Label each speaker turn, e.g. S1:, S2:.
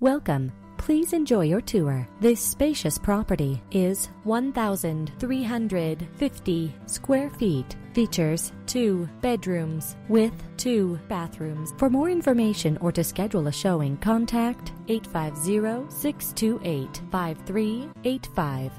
S1: Welcome. Please enjoy your tour. This spacious property is 1,350 square feet. Features two bedrooms with two bathrooms. For more information or to schedule a showing, contact 850 628 5385.